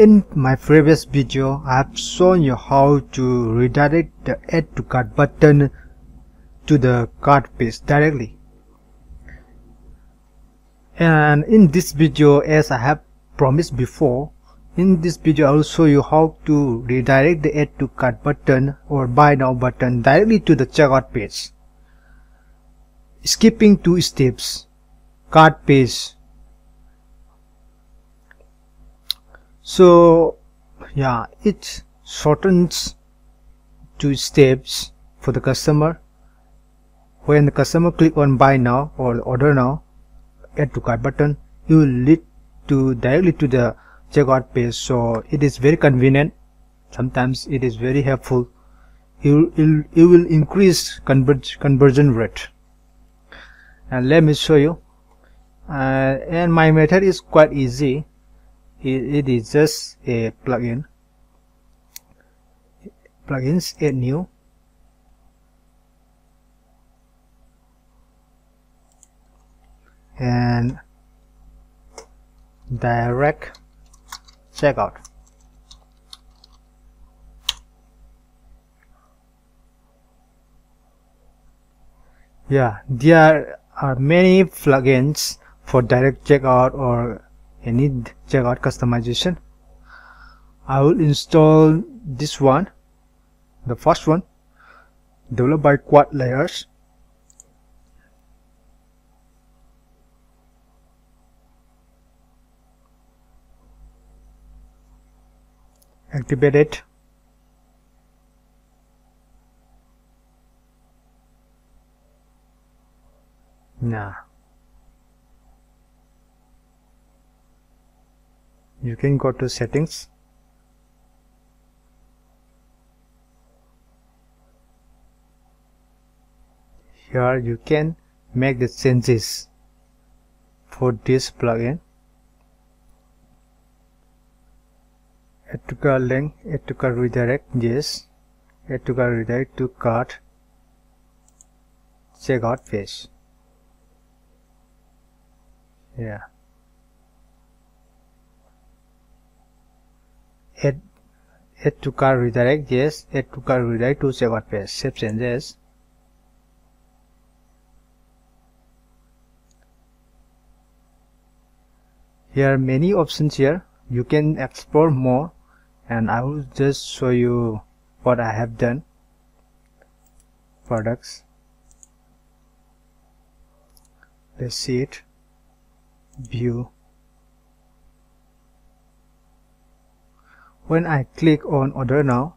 In my previous video, I have shown you how to redirect the add to cart button to the cart page directly. And in this video, as I have promised before, in this video I will show you how to redirect the add to cart button or buy now button directly to the checkout page. Skipping two steps, cart page so yeah it shortens two steps for the customer. When the customer click on buy now or order now add to cart button it will lead to directly to the checkout page. So it is very convenient. Sometimes it is very helpful. It will, it will, will increase converge, conversion rate. And let me show you. Uh, and my method is quite easy it, it is just a plugin. Plugins add new. And direct checkout. Yeah there are many plugins for direct checkout or any checkout customization. I will install this one the first one developed by QuadLayers. Activate it now you can go to settings. Here you can make the changes for this plugin. Add to cart link add to cart redirect yes. Add to cart redirect to cart. Checkout page. Yeah add add to cart redirect yes add to cart redirect to checkout page? Save changes here are many options here. You can explore more and I will just show you what I have done. Products. Let's see it. View when I click on order now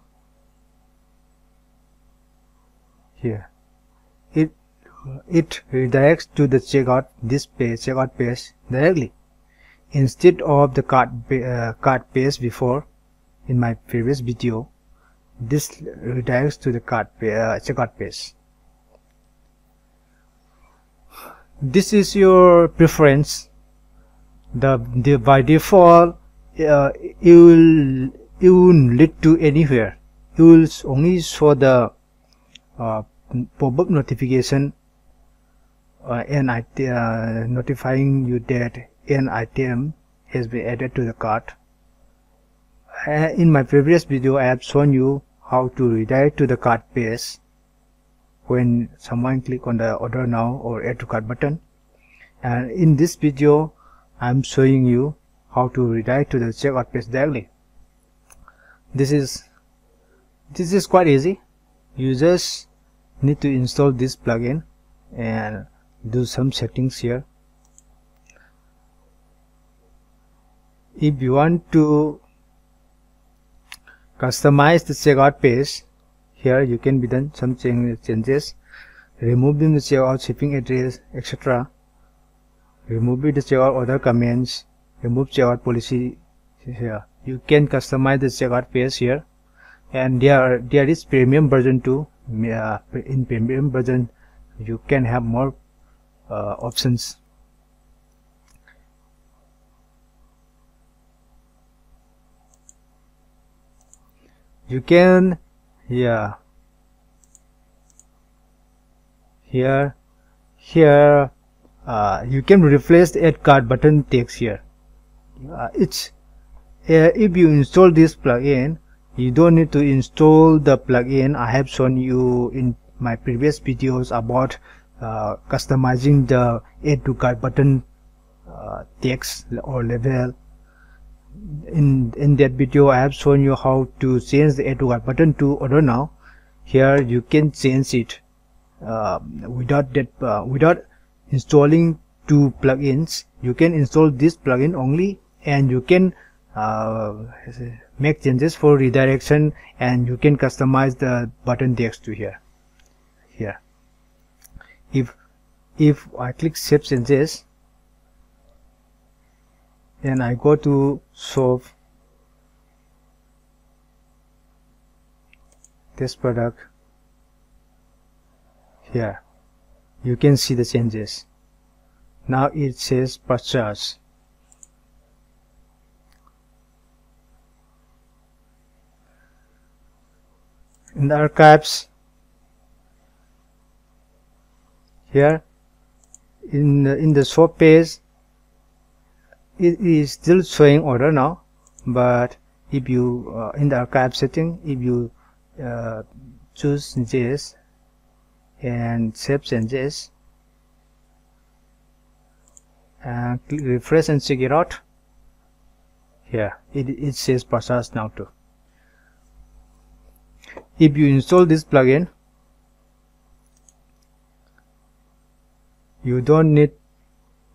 here it it redirects to the checkout this page checkout page directly. Instead of the cart uh, cart page before in my previous video this redirects to the cart uh, checkout page. This is your preference. The, the by default uh, you will it won't lead to anywhere. It will only show the uh, pop-up notification uh, and uh, notifying you that an item has been added to the cart. Uh, in my previous video I have shown you how to redirect to the cart page when someone click on the order now or add to cart button. And in this video I'm showing you how to redirect to the checkout page directly this is this is quite easy. You just need to install this plugin and do some settings here. If you want to customize the checkout page here you can be done some changes. Removing the checkout shipping address etc remove the checkout order comments remove checkout policy here. You can customize the checkout page here. And there there is premium version too uh, in premium version you can have more uh, options. You can yeah. Here here uh, you can replace the add cart button text here. Uh, it's uh, if you install this plugin you don't need to install the plugin. I have shown you in my previous videos about uh, customizing the add to cart button uh, text or level. In in that video I have shown you how to change the add to cart button to auto now. Here you can change it uh, without that uh, without installing two plugins. You can install this plugin only and you can Uh, make changes for redirection and you can customize the button text to here. Here. If if I click save changes and I go to solve this product. Here. You can see the changes. Now it says purchase in the archives. Here in the, in the shop page it is still showing order now but if you uh, in the archive setting if you uh, choose this and save changes and refresh and check it out here it, it says process now too if you install this plugin you don't need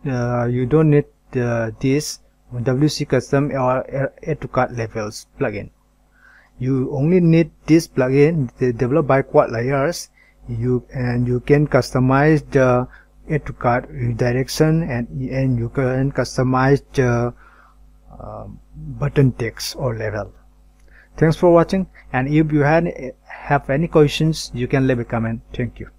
uh, you don't need uh, this WC custom or add to cart levels plugin. You only need this plugin developed by QuadLayers. You and you can customize the add to cart redirection and and you can customize the uh, button text or level thanks for watching and if you had have any questions you can leave a comment. Thank you